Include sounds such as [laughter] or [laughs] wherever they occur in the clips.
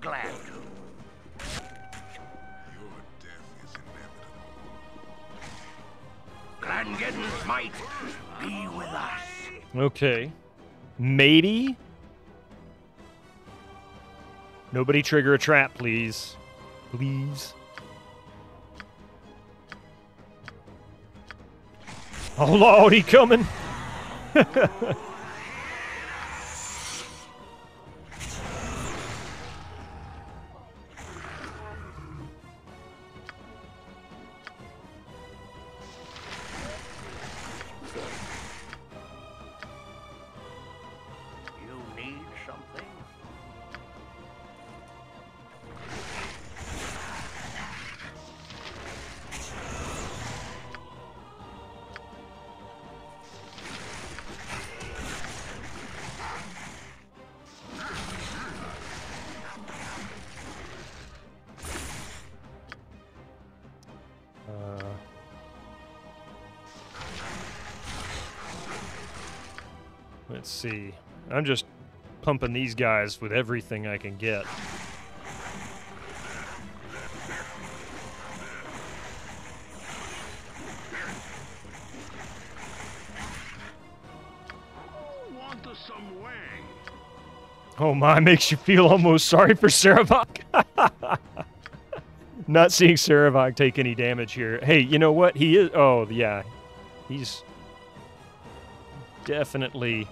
Glad to. Your death is inevitable. Glangeddon's might be with us. Okay. Maybe? Nobody trigger a trap, please. Please. Oh lord, he coming. [laughs] let's see. I'm just pumping these guys with everything I can get. Oh my, [laughs] makes you feel almost sorry for Sarevok. [laughs] Not seeing Sarevok take any damage here. Hey, you know what? He is. Oh, yeah. He's definitely.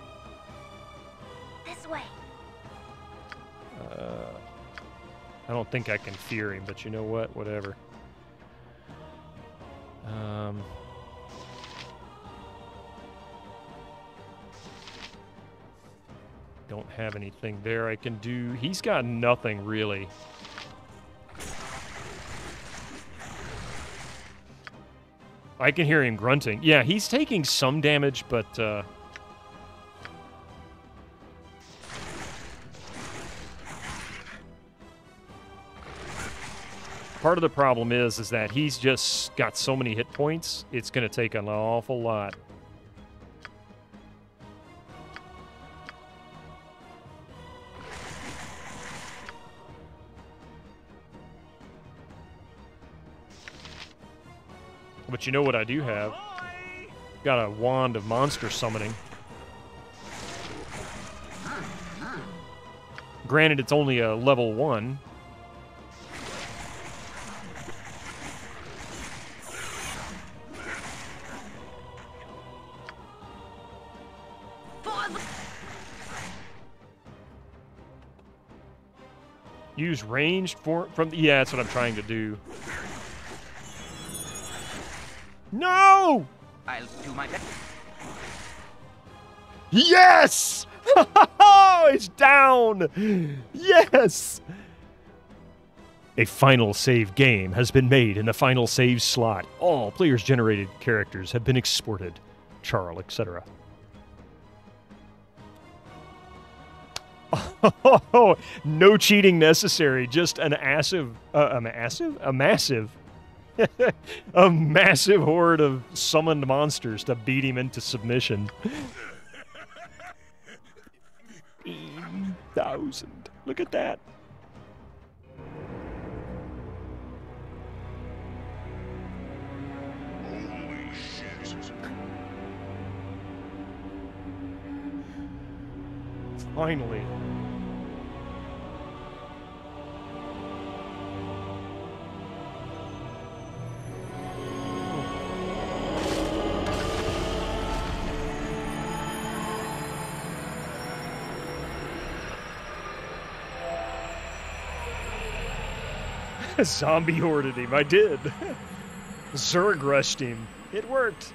I don't think I can fear him, but you know what? Whatever. Um. Don't have anything there I can do. He's got nothing really. I can hear him grunting. Yeah, he's taking some damage, but uh, part of the problem is is that he's just got so many hit points. It's going to take an awful lot. But you know what I do have? Got a wand of monster summoning. Granted, it's only a level one. Use ranged for from yeah, that's what I'm trying to do. No! I'll do my best. Yes! [laughs] It's down! Yes! A final save game has been made in the final save slot. All players generated characters have been exported. Charl, etc. [laughs] no cheating necessary. Just an massive, uh, a massive, a massive, [laughs] a massive horde of summoned monsters to beat him into submission. Thousand. Look at that. Finally. [laughs] Zombie hoarded him. I did. [laughs] Zerg rushed him. It worked.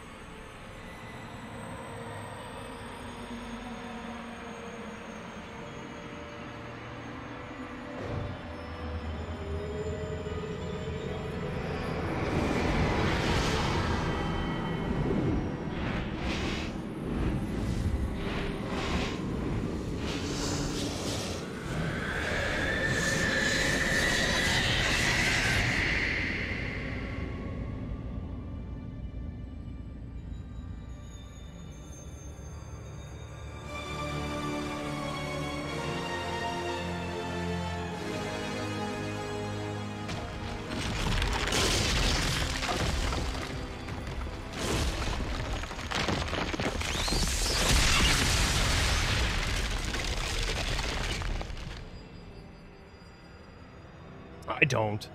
I don't.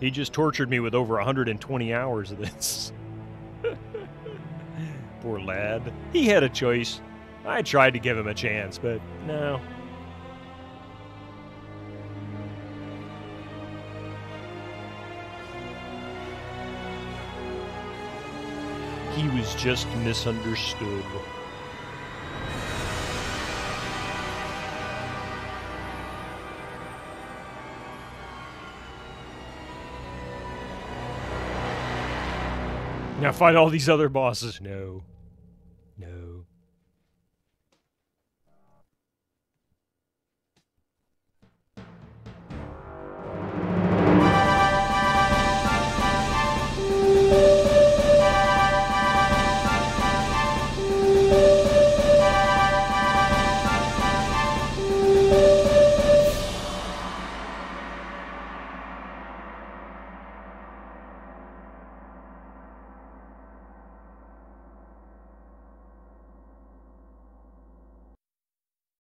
He just tortured me with over 120 hours of this. [laughs] Poor lad. He had a choice. I tried to give him a chance, but no. He was just misunderstood. Now fight all these other bosses. No.